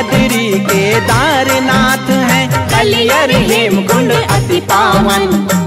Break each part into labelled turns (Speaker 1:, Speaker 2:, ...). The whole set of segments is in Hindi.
Speaker 1: बद्री केदारनाथ हैं।
Speaker 2: कलियर हेमकुंड अति पावन।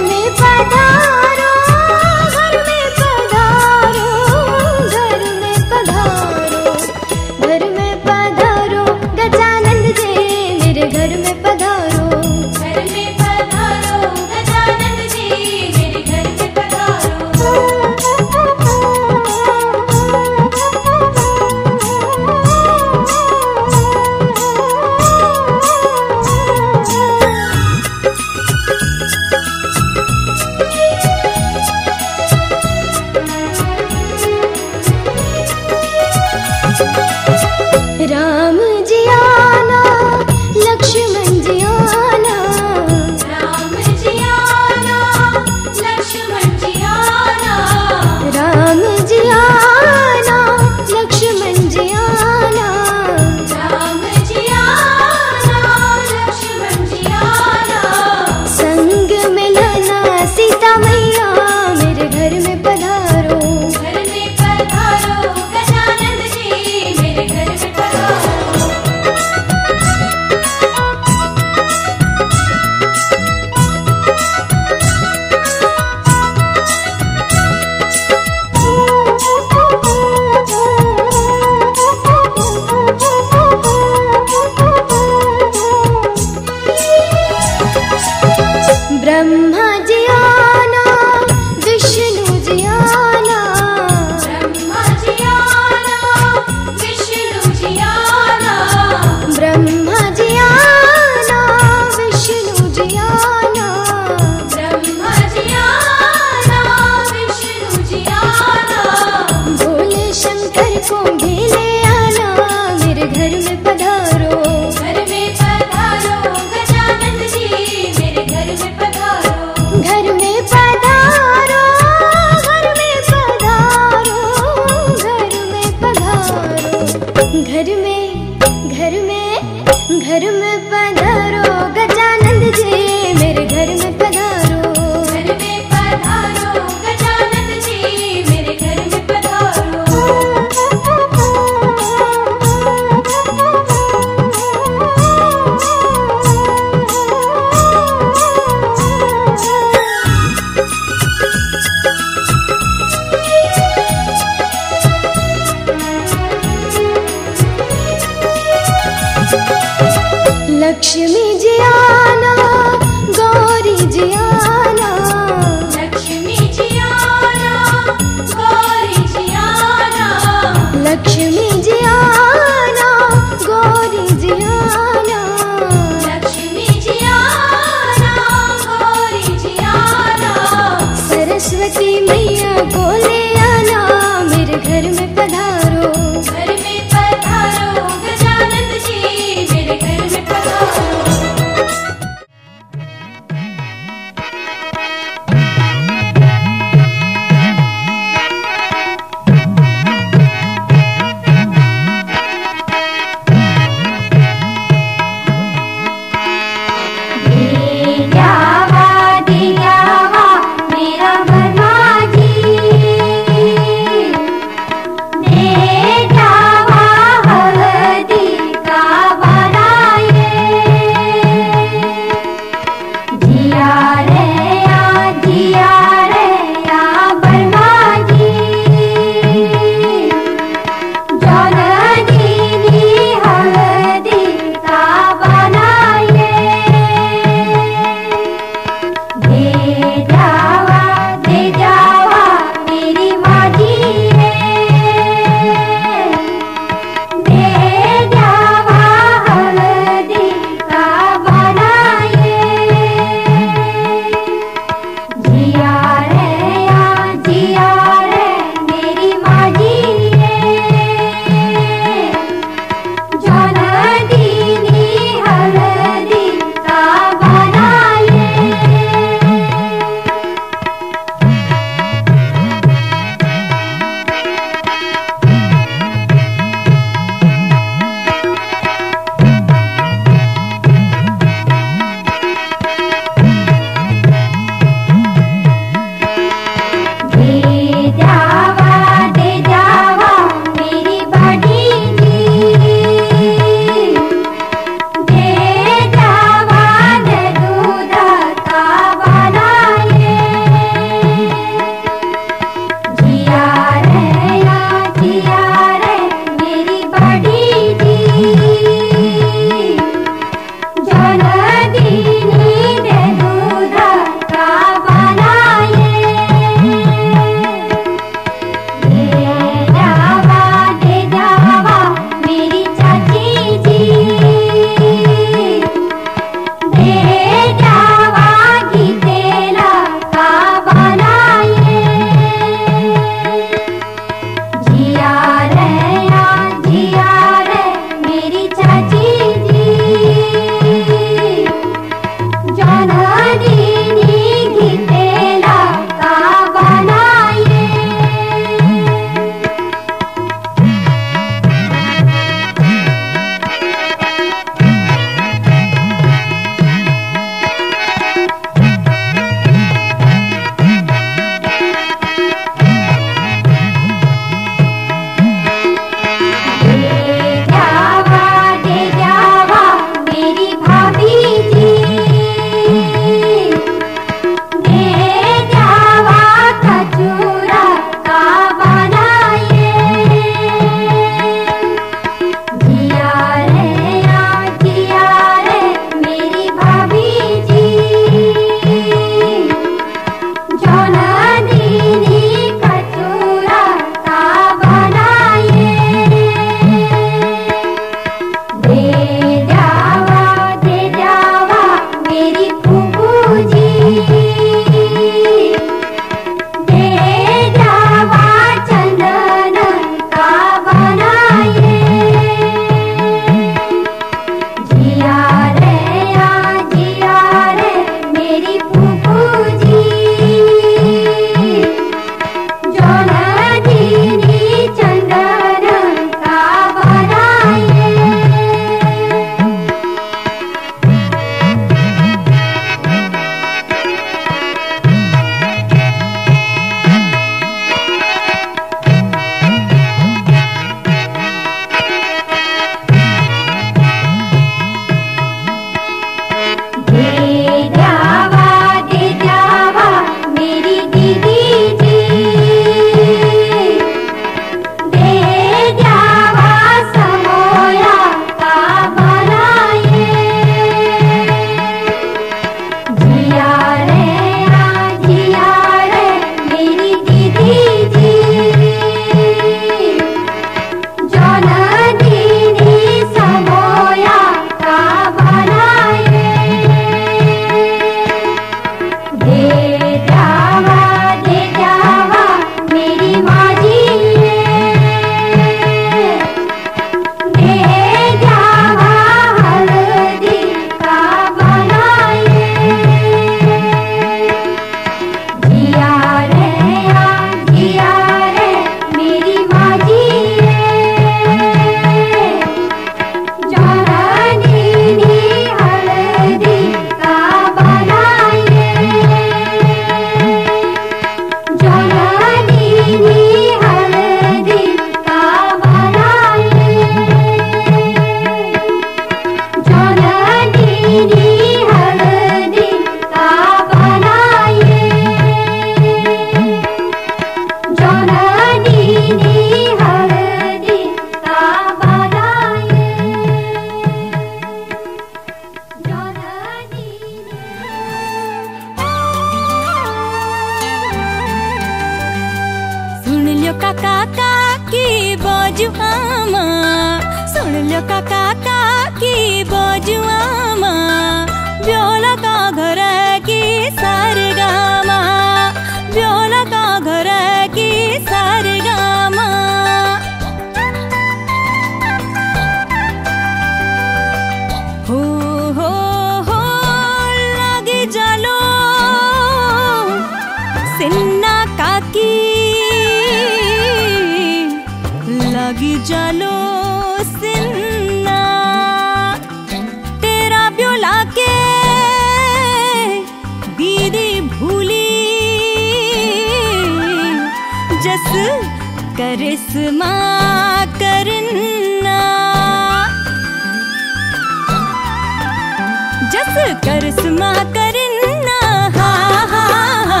Speaker 3: जस करिश्मा करना। हा हा हा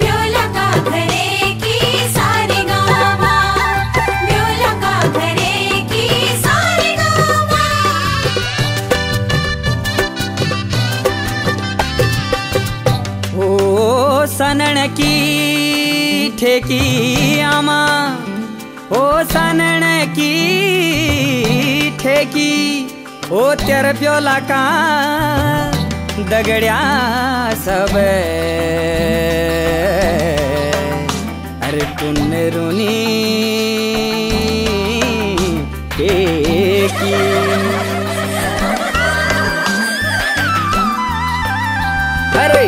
Speaker 4: ब्योला का घरे की सारे गावा। ब्योला का घरे की सारे गावा।
Speaker 5: ओ सनण की ठेकी आमा। ओ सनण की ठेकी। ओ तेर प्योला का दगड़िया सब अरे पुन रुनी अरे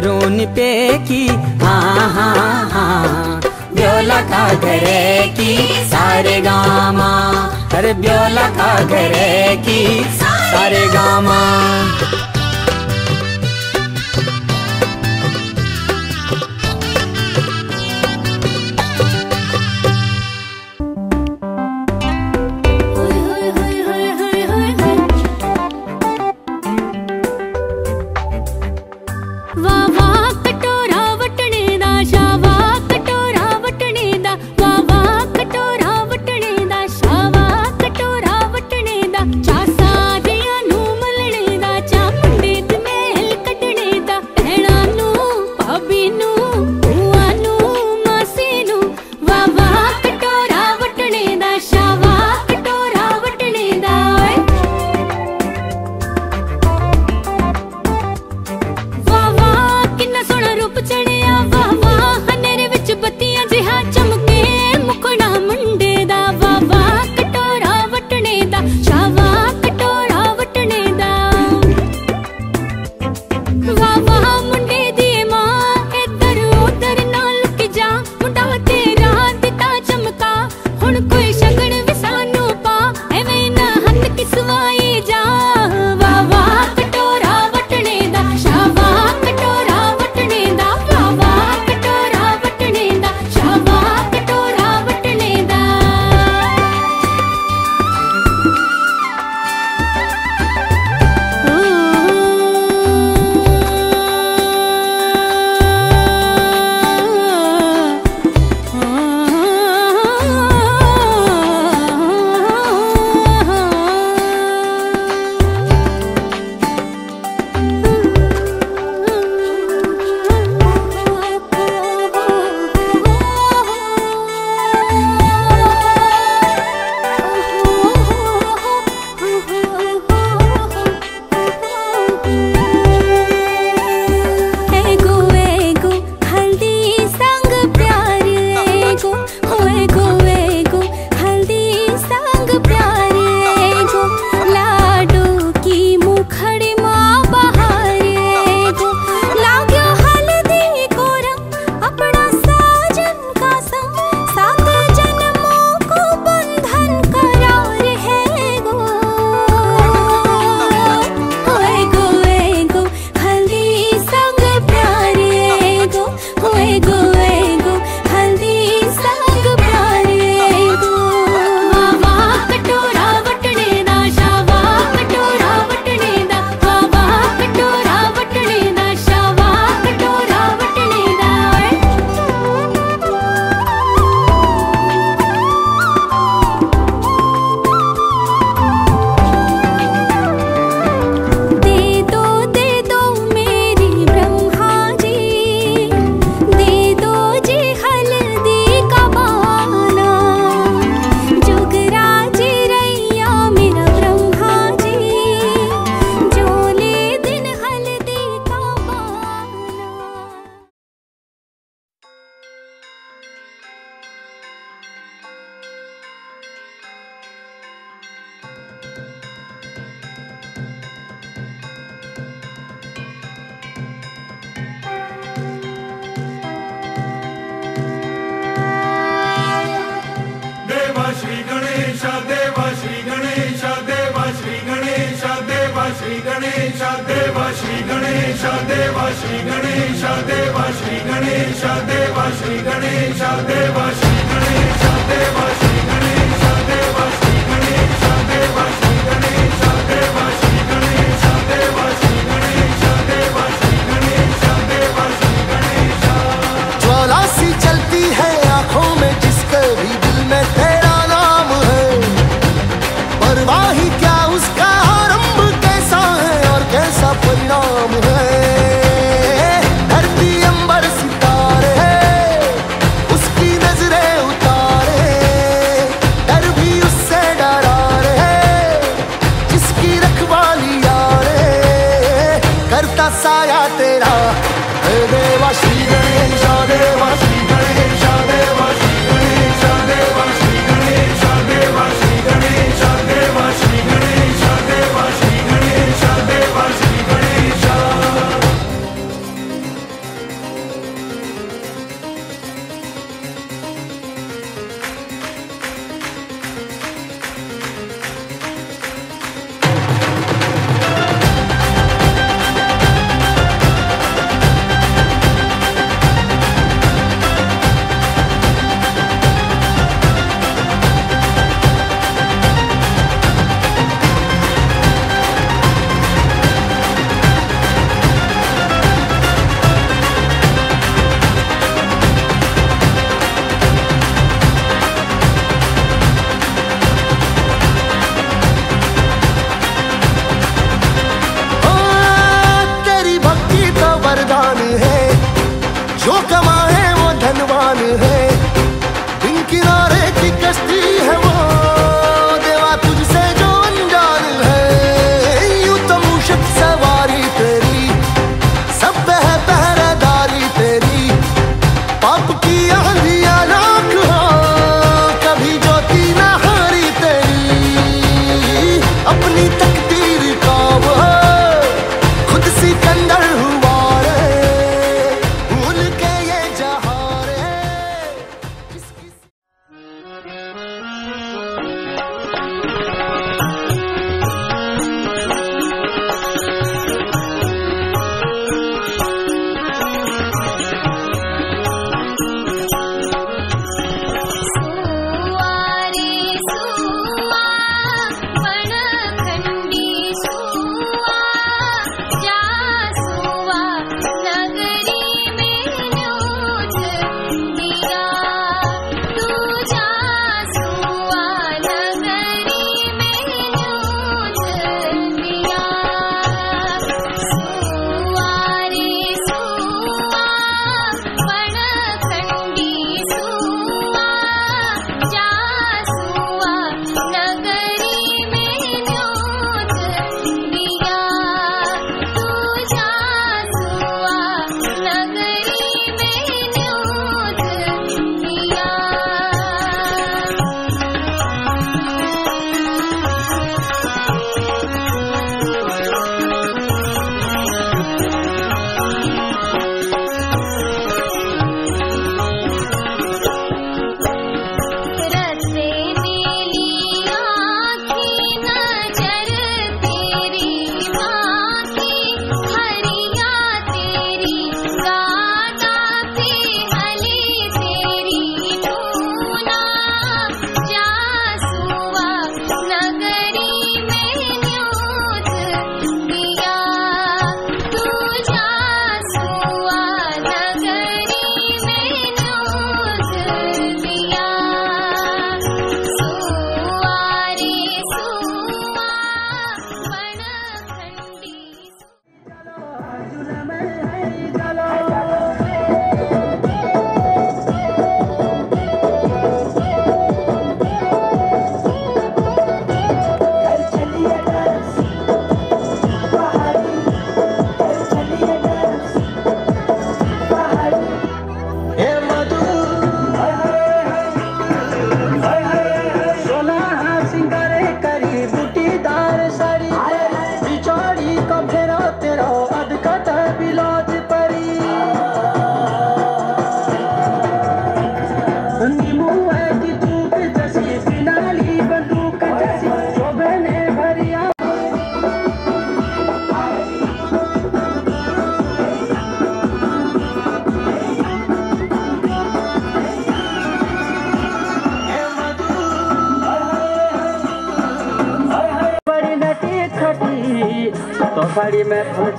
Speaker 5: रोन पे की हाँ हाँ हाँ। ब्योला का घरे की सारे गामा। अरे ब्योला का घरे की? सारे गामा।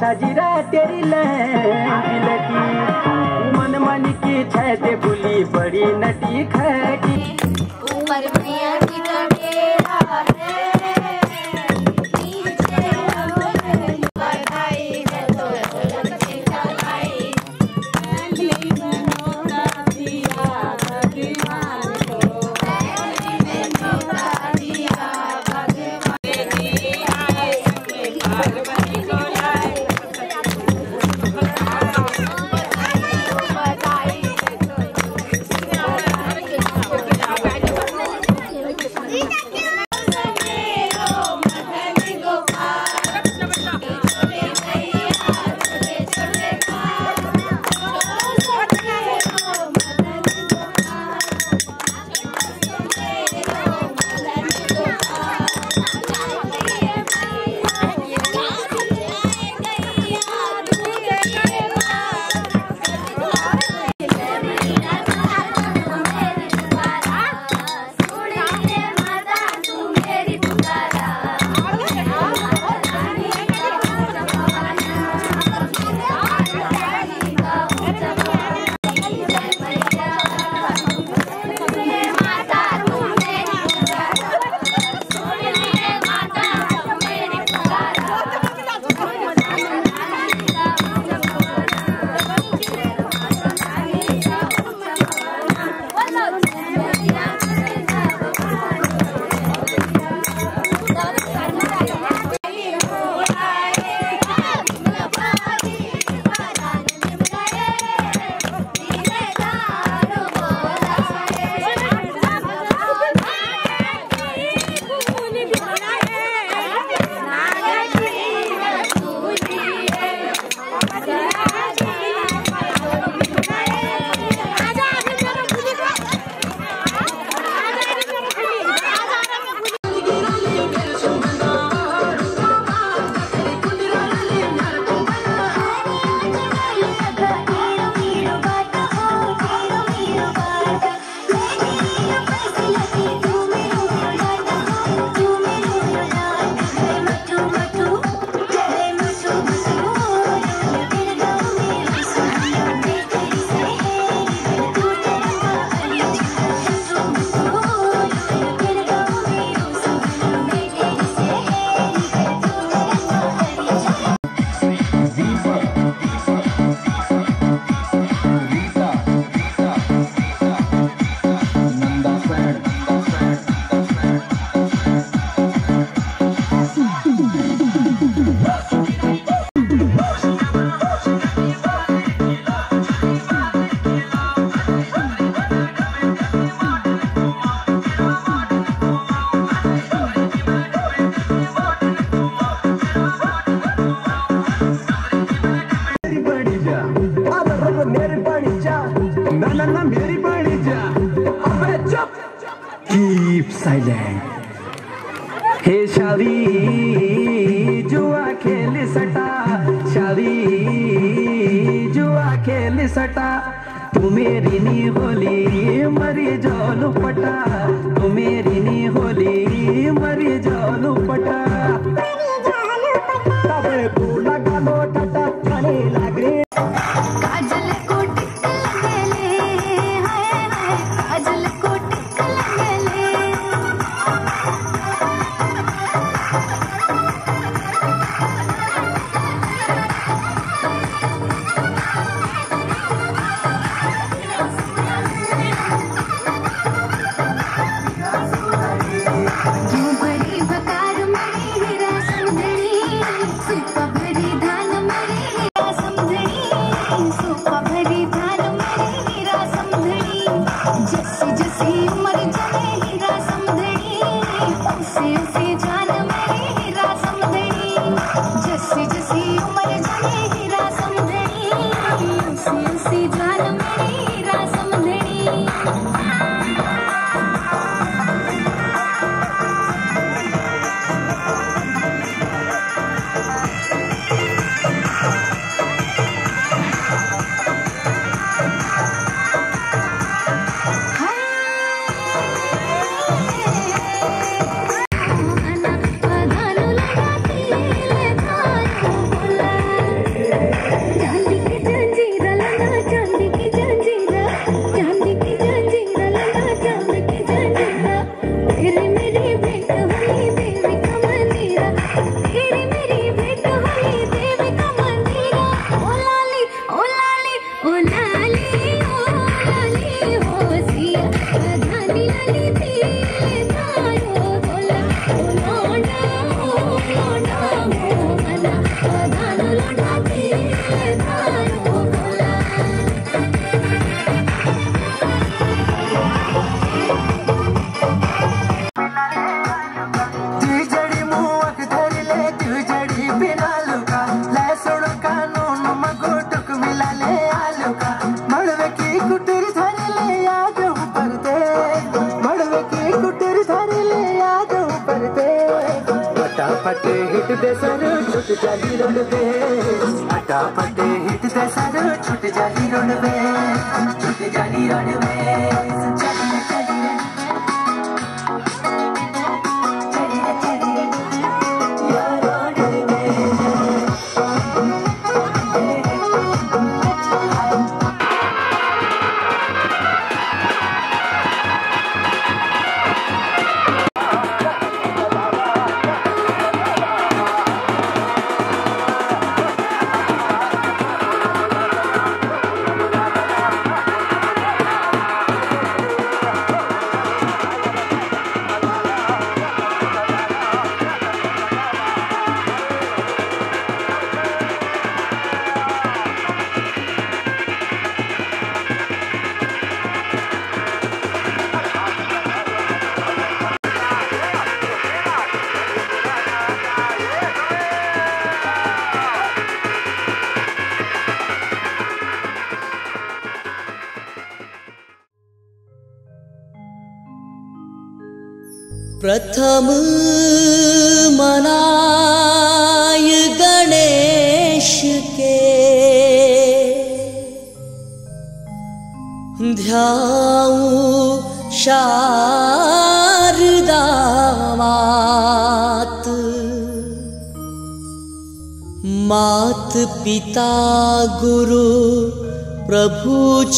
Speaker 6: में baby.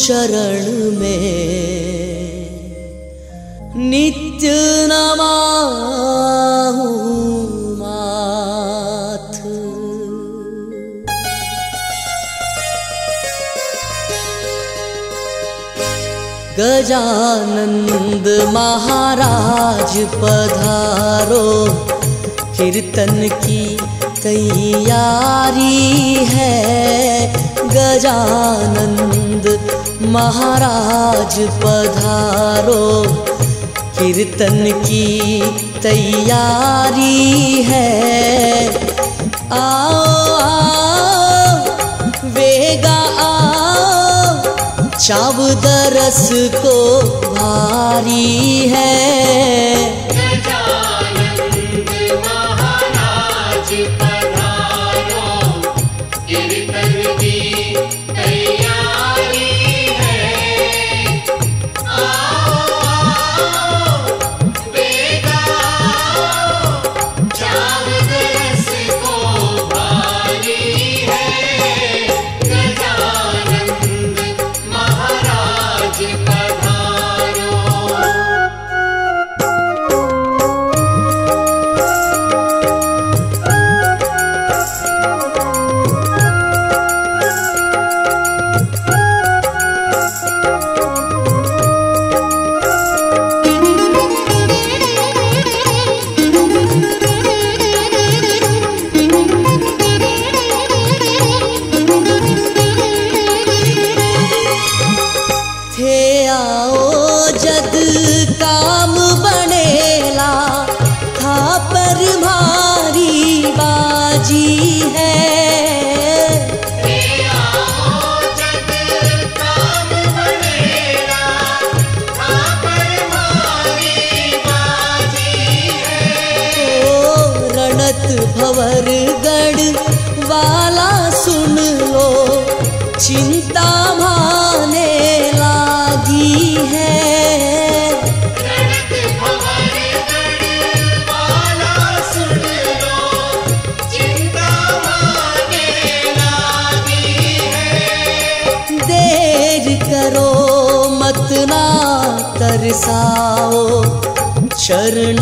Speaker 6: शरण में।
Speaker 7: नित्य नमाहूं गजानंद महाराज पधारो कीर्तन की तैयारी है। गजानंद महाराज पधारो। कीर्तन की तैयारी है। आओ वेगा आओ। चाव दरस को भारी है।
Speaker 8: शरण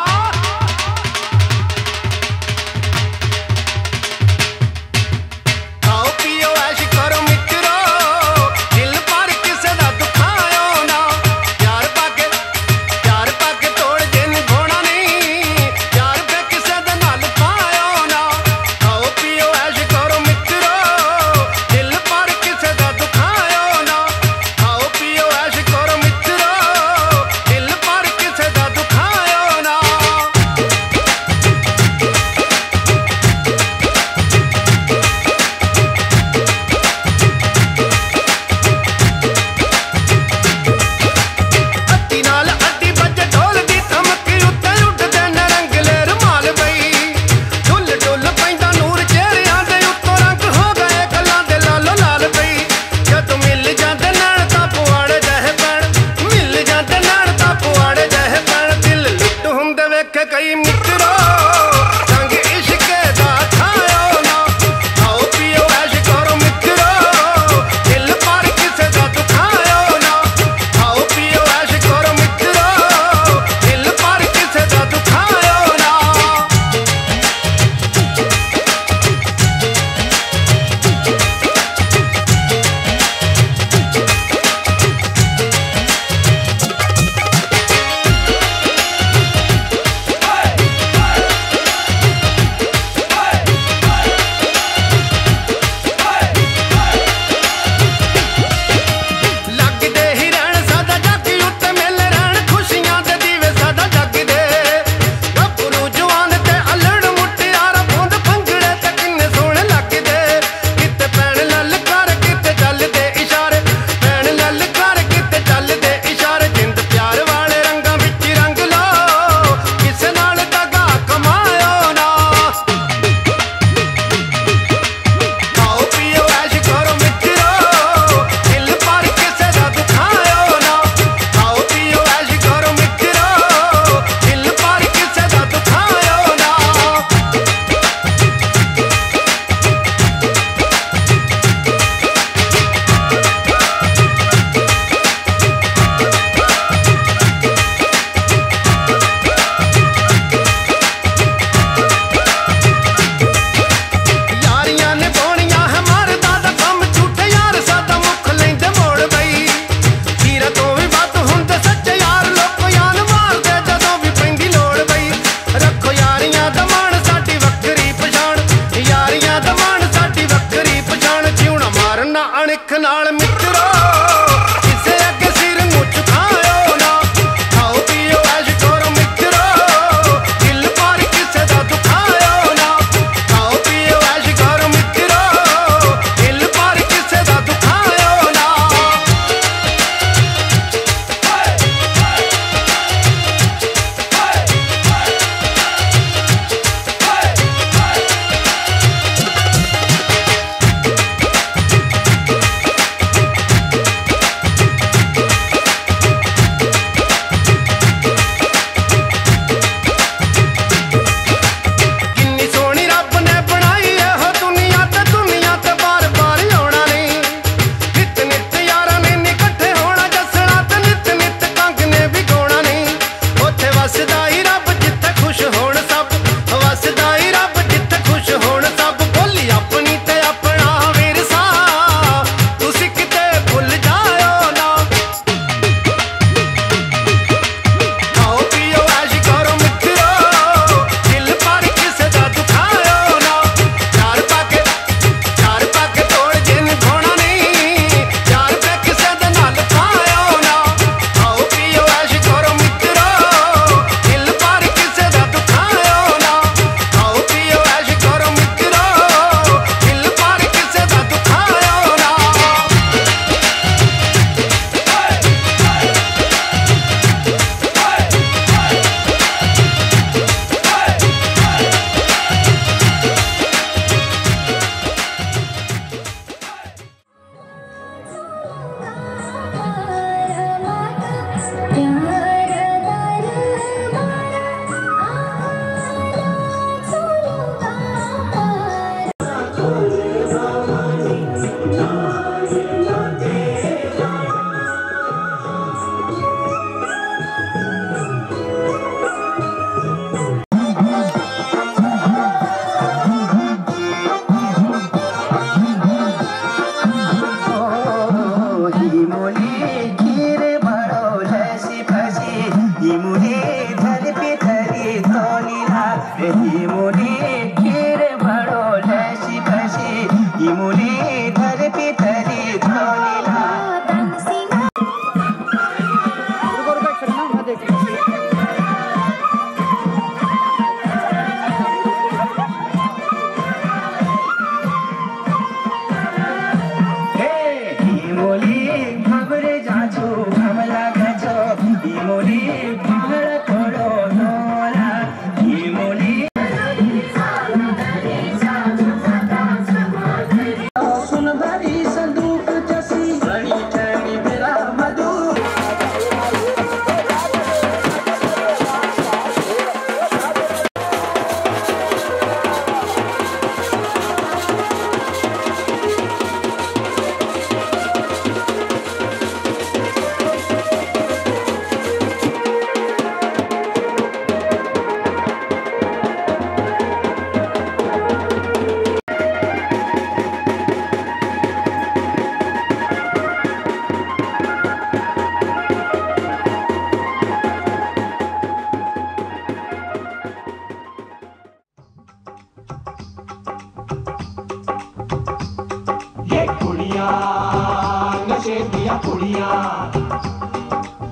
Speaker 8: कुड़िया नशे दिया कुड़िया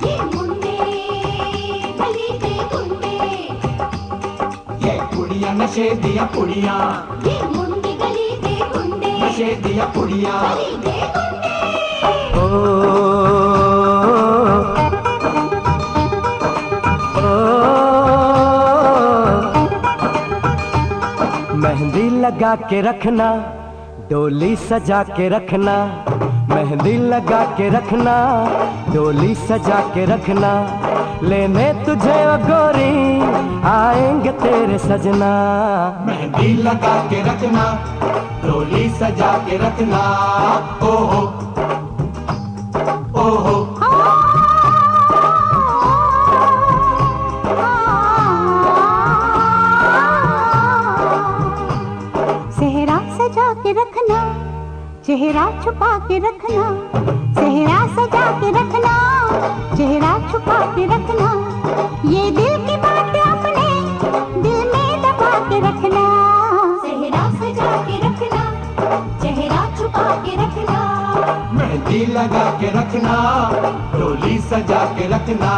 Speaker 9: ये मुंडे गली के गुंडे।
Speaker 8: ये कुड़िया नशे दिया कुड़िया
Speaker 9: ये मुंडे गली के गुंडे।
Speaker 8: नशे दिया कुड़िया
Speaker 9: गली के गुंडे।
Speaker 10: मेहंदी लगा के रखना। डोली सजा के रखना मेहंदी लगा के रखना डोली सजा के रखना लेने तुझे ओ गोरी आएँगे तेरे सजना।
Speaker 8: मेहंदी लगा के रखना डोली सजा के रखना ओ, ओहो
Speaker 9: चेहरा छुपा के रखना सेहरा सजा के रखना चेहरा छुपा के रखना ये दिल की बात अपने दिल में दबा के रखना। सेहरा सजा के रखना चेहरा छुपा के रखना। मेहंदी लगा के रखना डोली सजा के रखना।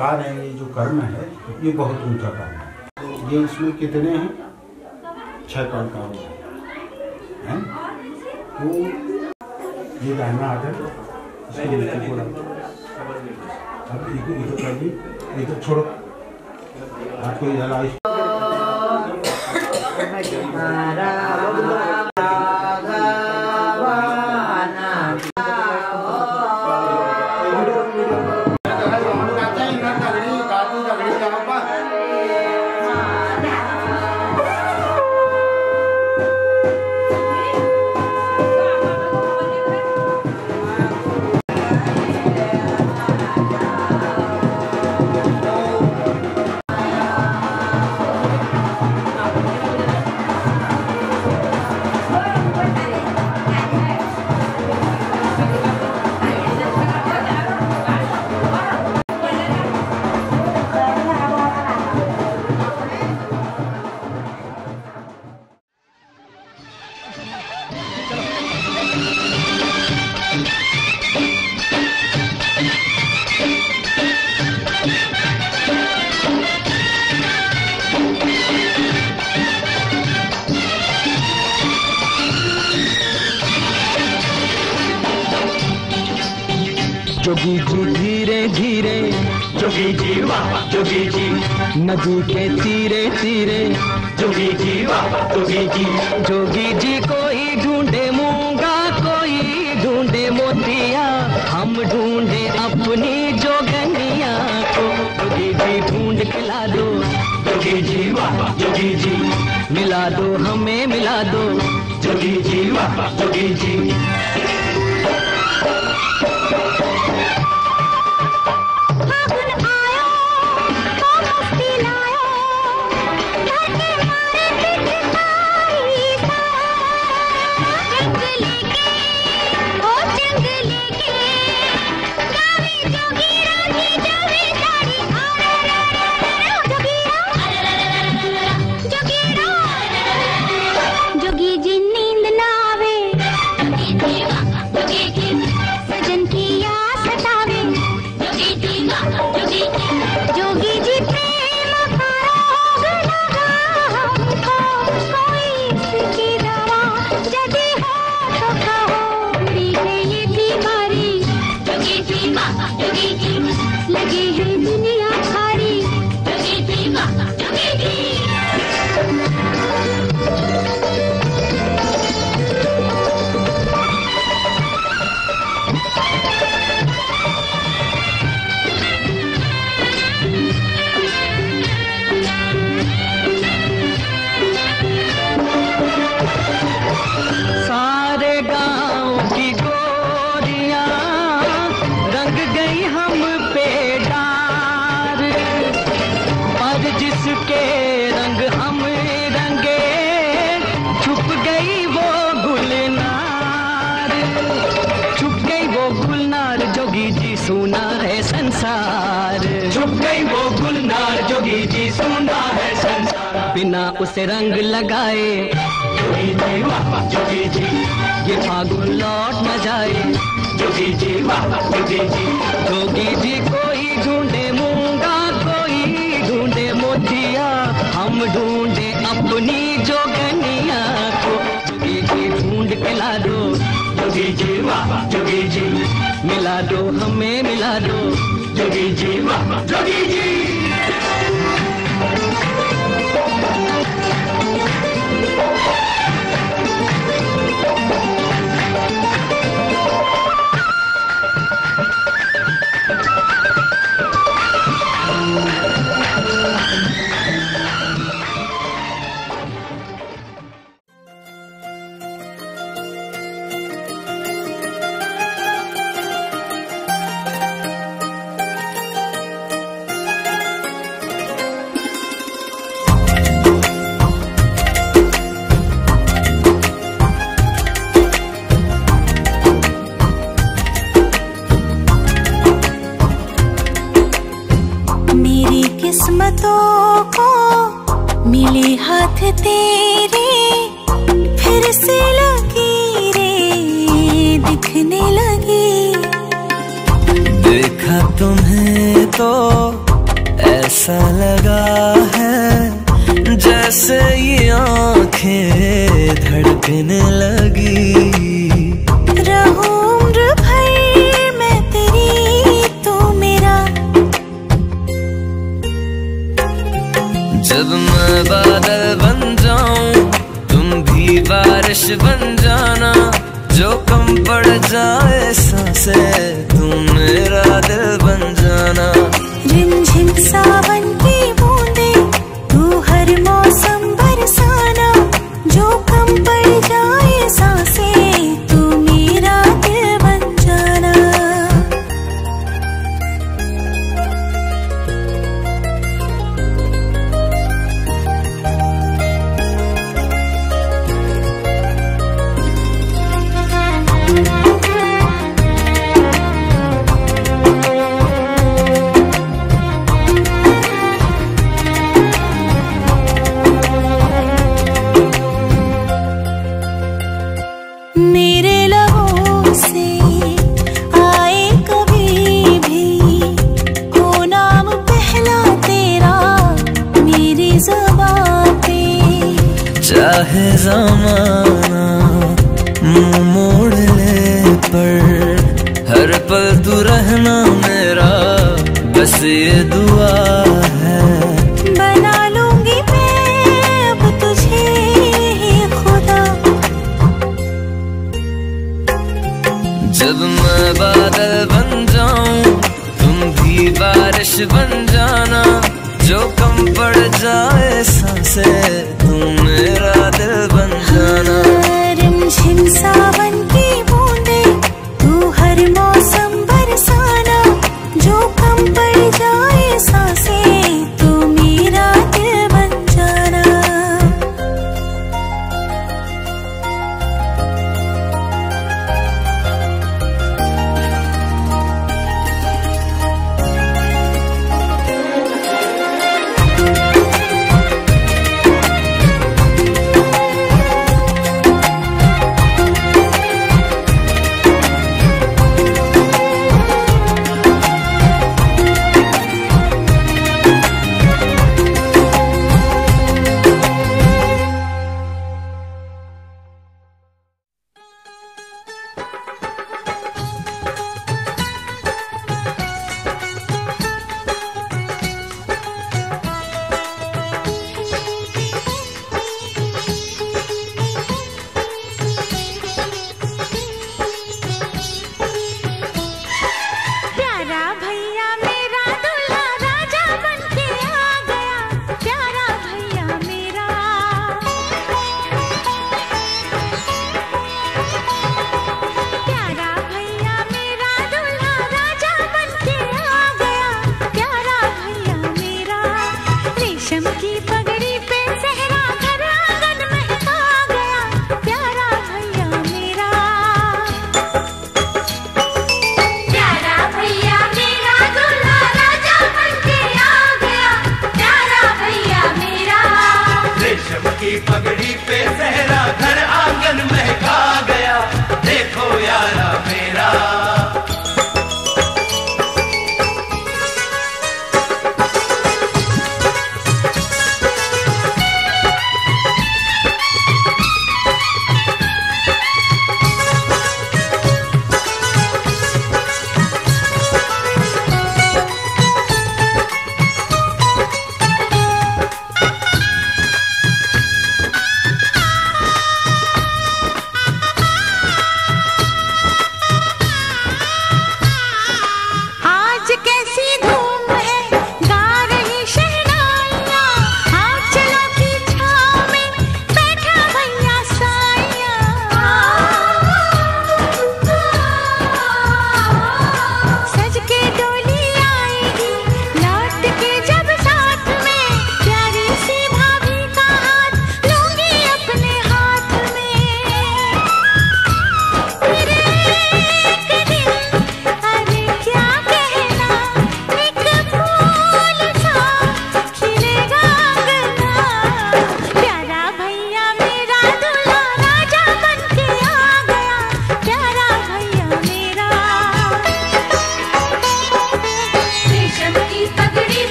Speaker 11: संस्कार है, ये जो कर्म है, ये बहुत ऊँचा कर्म है। तो ये उसमें कितने हैं? छह प्रकार है? तो ये रहना आदर अब ये तो छोड़ो।
Speaker 5: ফুটেছে को मिले
Speaker 3: हाथ तेरे फिर से लगी रे दिखने लगी।
Speaker 12: देखा तुम्हें तो ऐसा लगा है जैसे ये आँखें धड़कने लगी।
Speaker 3: रहूँ
Speaker 12: जब मैं बादल बन जाऊँ, तुम भी बारिश बन जाना। जो कम पड़ जाए सांसे, तुम मेरा दिल बन जाना।
Speaker 3: झिन सावन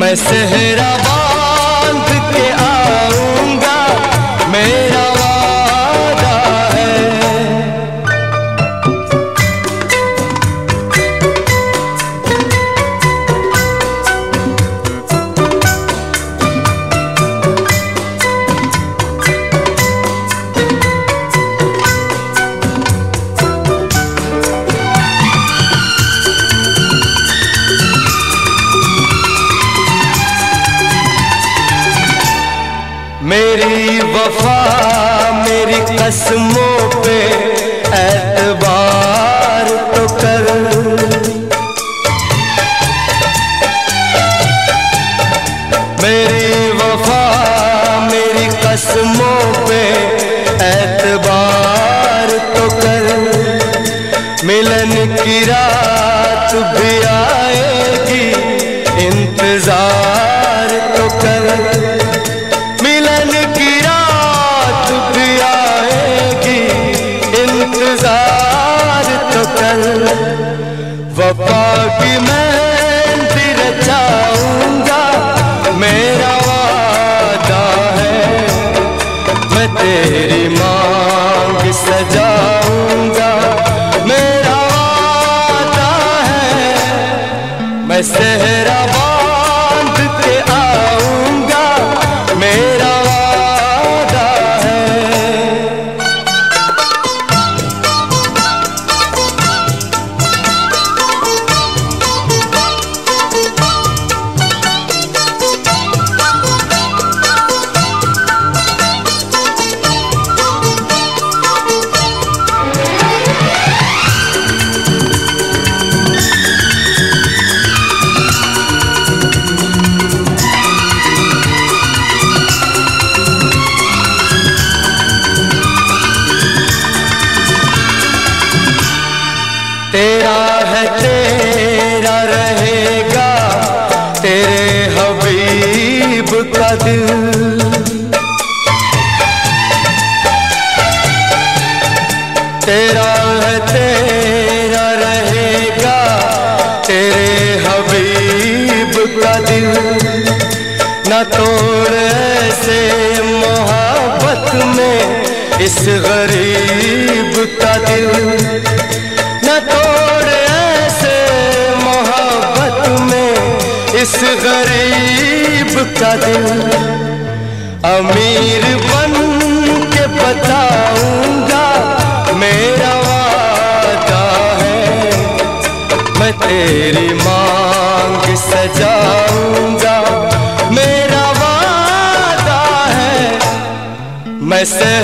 Speaker 3: मैं
Speaker 13: सेहरा
Speaker 5: दिल अमीर बन के बताऊँगा, मेरा वादा है। मैं तेरी मांग सजाऊँगा, मेरा वादा है। मैं
Speaker 13: सह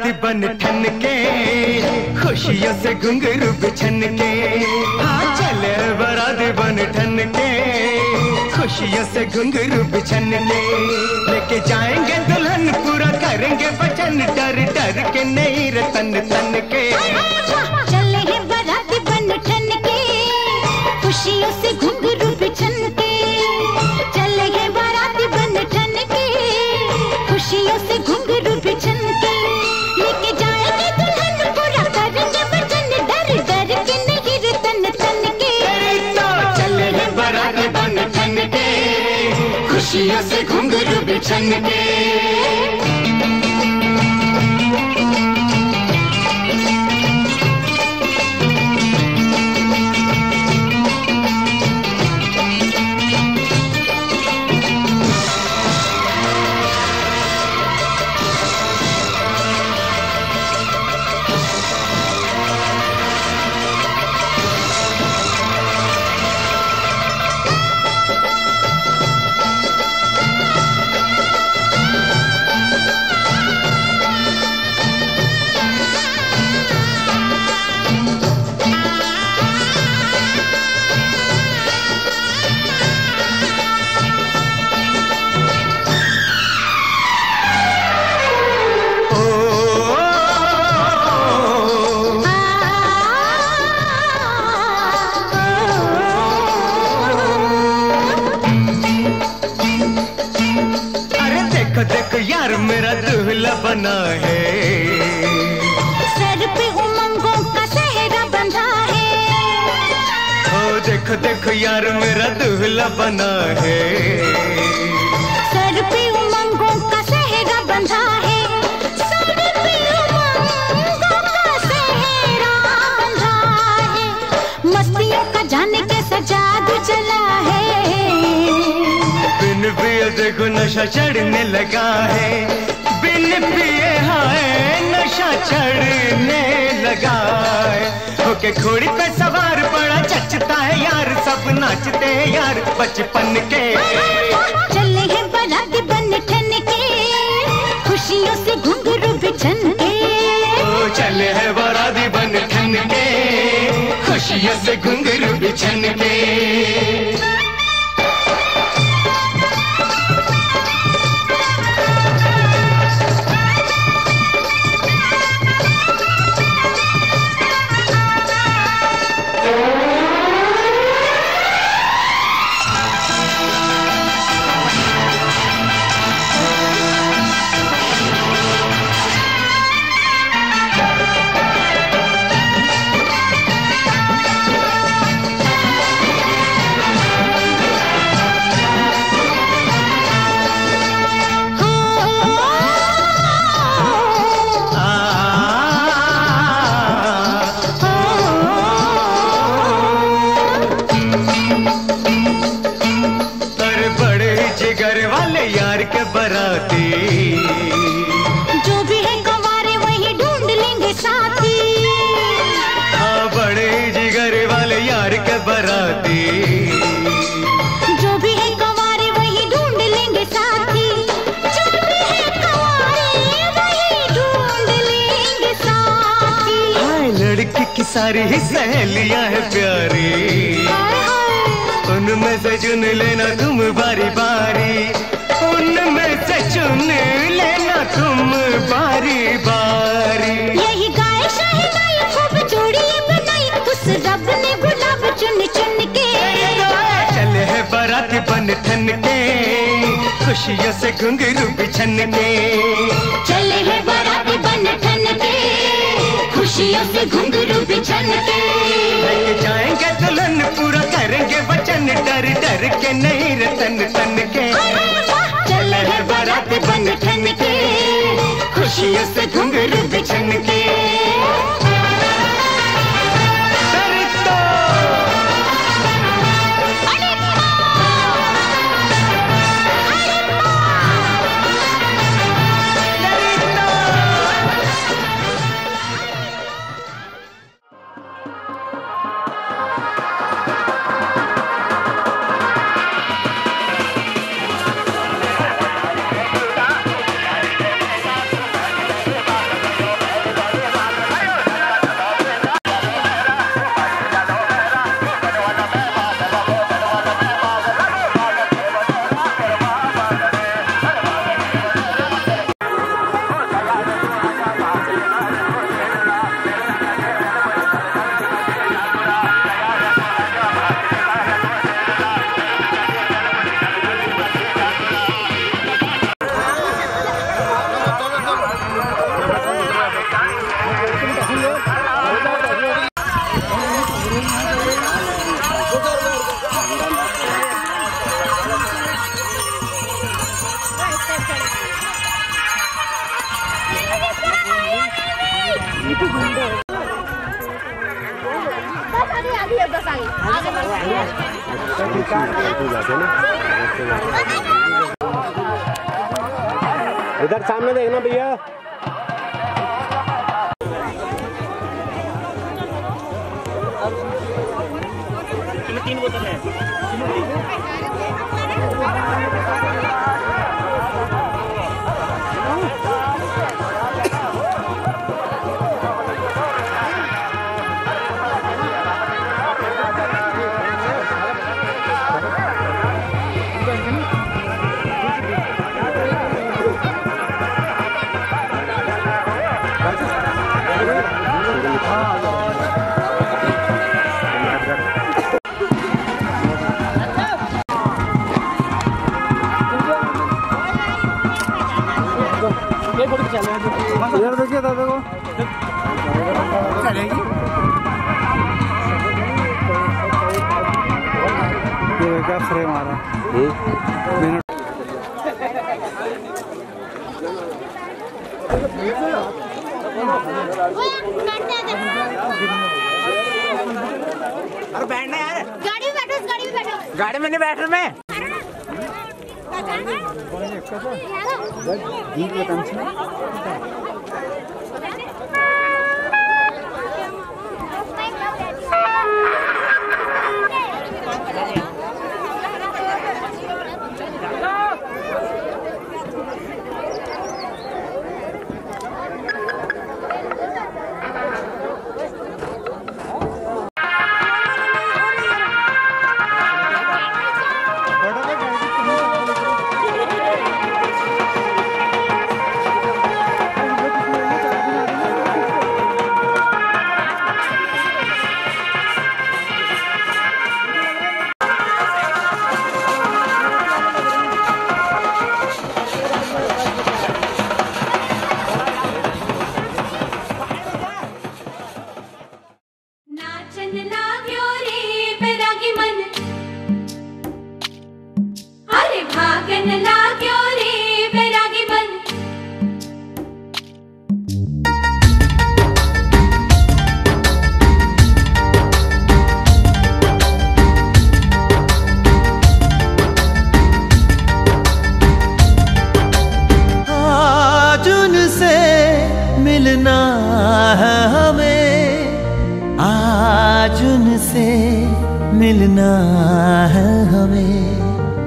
Speaker 13: रात बन
Speaker 10: ठन के खुशियों से घुंघरू बिछन के हाँ चले बरात बन ठन के खुशियों से घुंघरू बिछन के लेके जाएँगे दुल्हन, पूरा करेंगे वचन, डर डर के नहीं रतन तन के
Speaker 9: हाँ। खुशियों से घुंघरू बिछन के।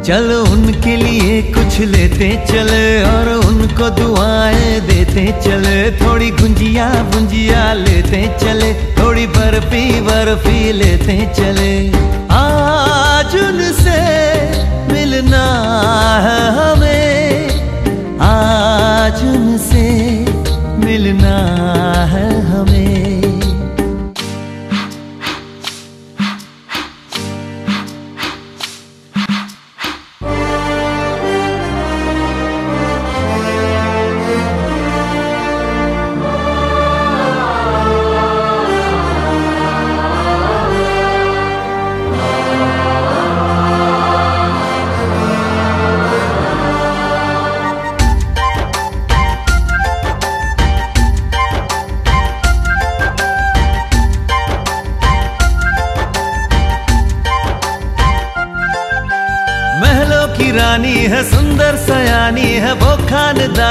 Speaker 9: चलो
Speaker 10: उनके लिए कुछ लेते चले, और उनको दुआएँ देते चले। थोड़ी गुंजिया गुंजिया लेते चले, थोड़ी बर्फ़ी बर्फ़ी लेते चले। आज उनसे मिलना है हमें, आज उनसे मिलना है हमें।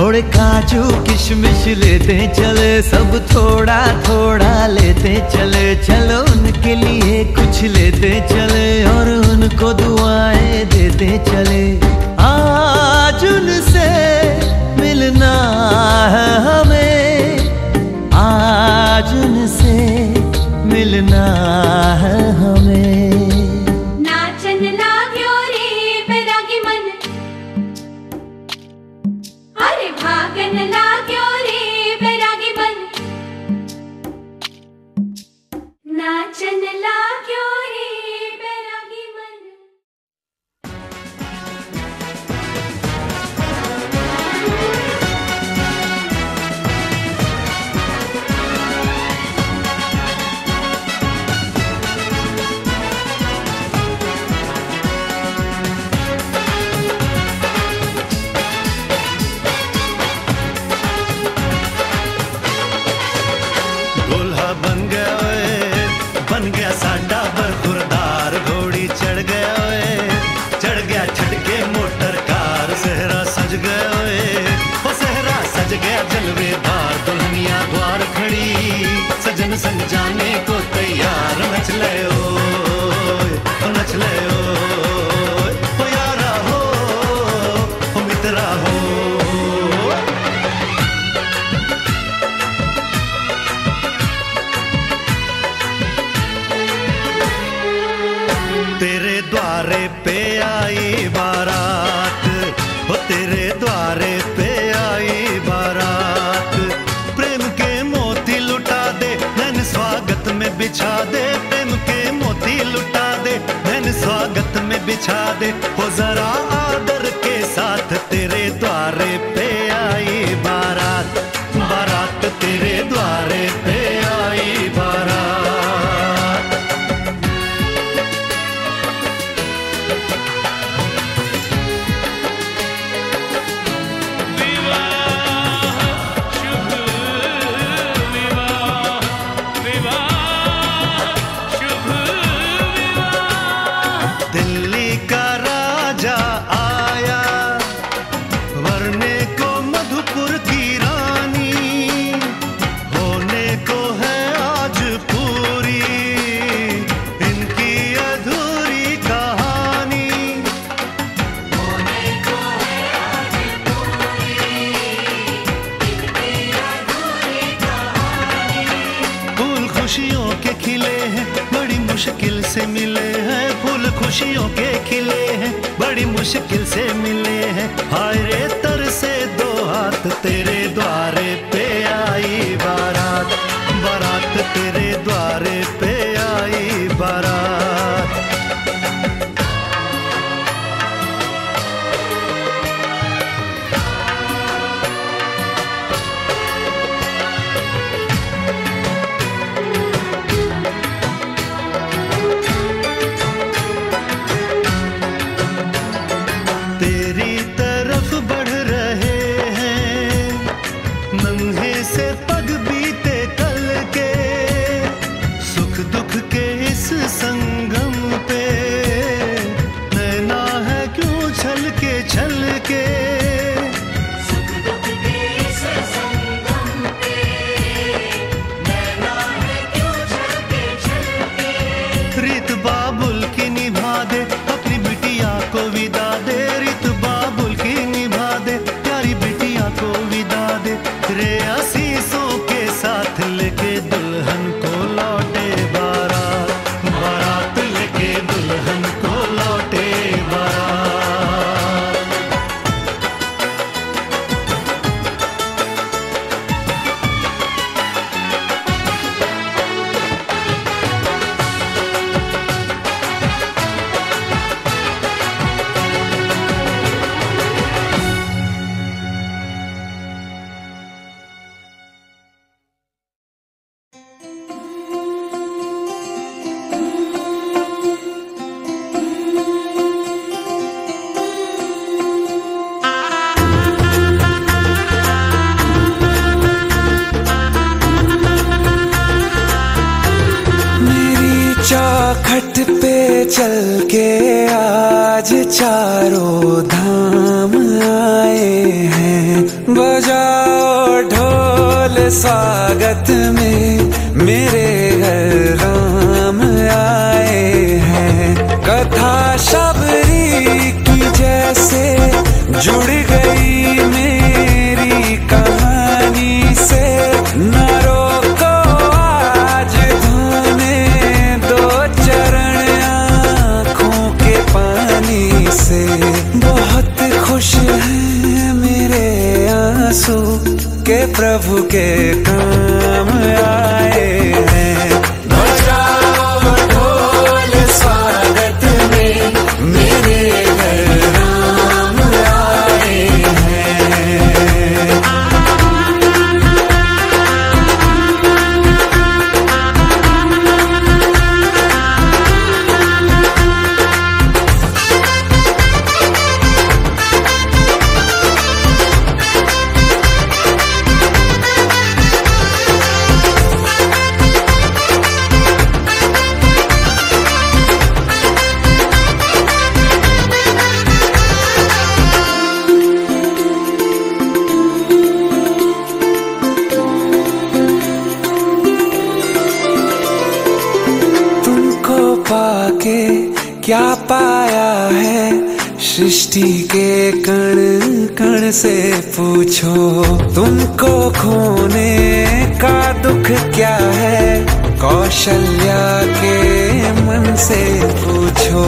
Speaker 14: थोड़े काजू किशमिश लेते चले सब थोड़ा थोड़ा लेते चले, चलो उनके लिए कुछ लेते चले और उनको दुआएँ देते चले। आज उनसे मिलना है हमें, आज उनसे मिलना है हमें।
Speaker 10: बन गया बन गया साडा बरखुर में बिछा दे हो जरा आदर के साथ से मिले हैं। हाय रे तर से दो हाथ तेरे द्वार
Speaker 15: चारों धाम आए हैं। बजाओ ढोल स्वागत में मेरे घर राम आए हैं। कथा शबरी की जैसे जुड़ गई के प्रभु के काम आए से पूछो तुमको खोने का दुख क्या है? कौशल्या के मन से पूछो।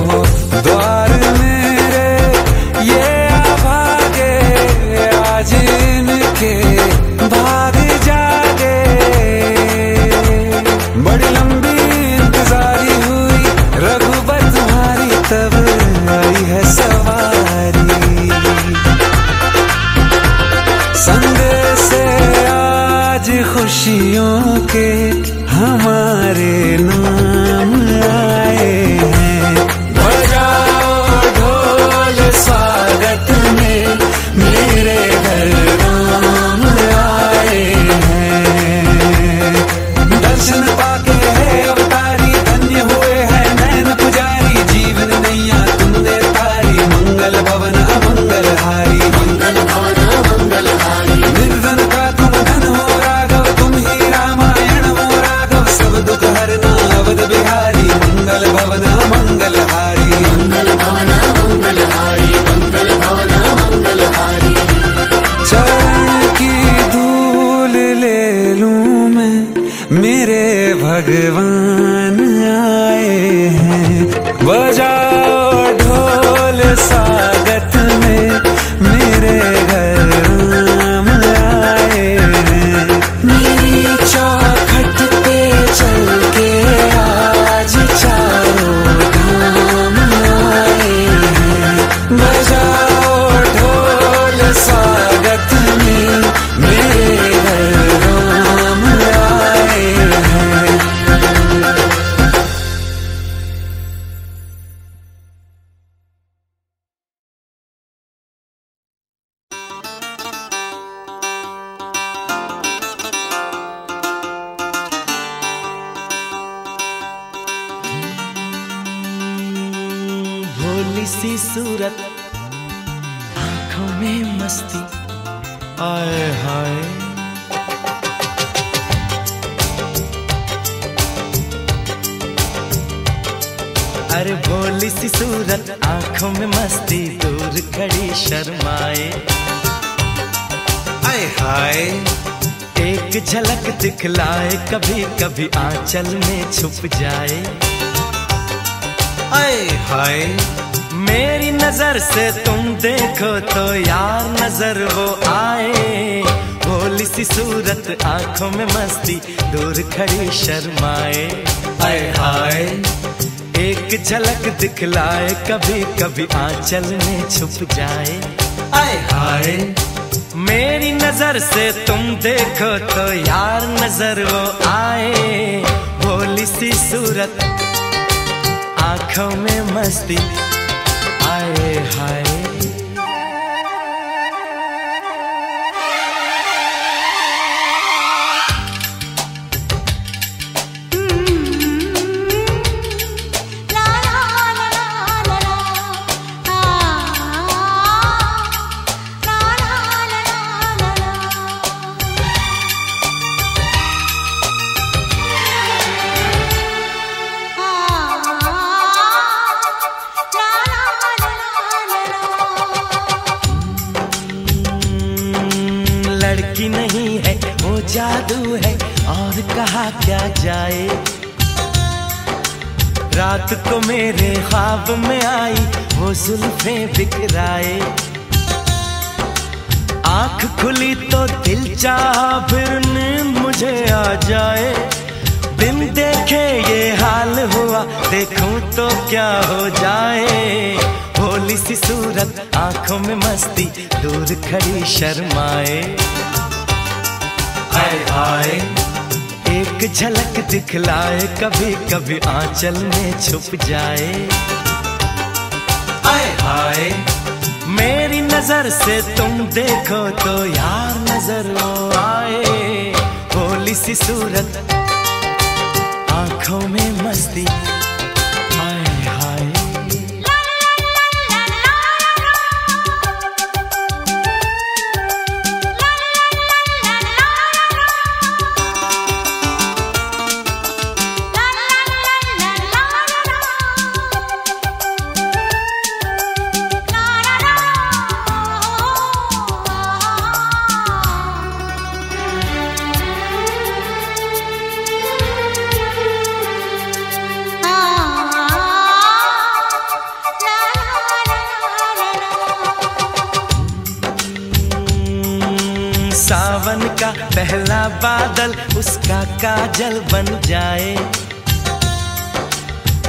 Speaker 10: अरे भोली सी सूरत आँखों में मस्ती दूर खड़ी शर्माए। आए हाय। एक झलक दिखलाए कभी कभी आंचल में छुप जाए। आए हाय। मेरी नज़र से तुम देखो तो यार नज़र वो आए। भोली सी सूरत आँखों में मस्ती दूर खड़ी शर्माए। आए हाय। एक झलक दिखलाए कभी कभी आंचल में छुप जाए। आए हाय, मेरी नज़र से तुम देखो तो यार नज़र वो आए। भोली सी सूरत, आँखों में मस्ती, आए हाय। क्या जाए। रात को मेरे ख्वाब में आई, वो जुल्फे बिखराए। आँख खुली तो दिल चाहा फिर मुझे आ जाए। बिन देखे ये हाल हुआ, देखूँ तो क्या हो जाए। भोली सी सूरत आँखों में मस्ती, दूर खड़ी शर्माए। हाय हाय। एक झलक दिखलाए कभी कभी आंचल में छुप जाए। आए हाय, मेरी नज़र से तुम देखो तो यार नज़र आए। होली सी सूरत, आँखों में मस्ती। बादल उसका काजल बन जाए।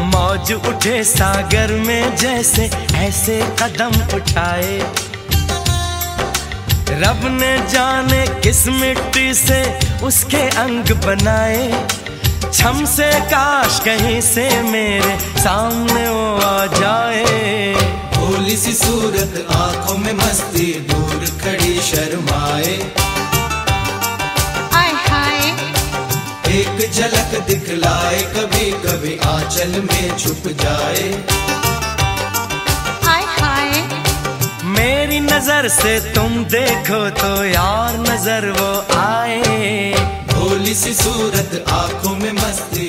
Speaker 10: मौज उठे सागर में जैसे, ऐसे कदम उठाए। रब ने जाने किस मिट्टी से उसके अंग बनाए। छम से काश कहीं से मेरे सामने वो आ जाए।
Speaker 14: भोली सी सूरत आँखों में मस्ती, दूर खड़ी शर्माए। एक झलक दिखलाए कभी कभी आंचल में छुप जाए।
Speaker 9: आए हाय।
Speaker 10: मेरी नज़र से तुम देखो तो यार नज़र वो आए।
Speaker 14: भोली सी सूरत आँखों में मस्ती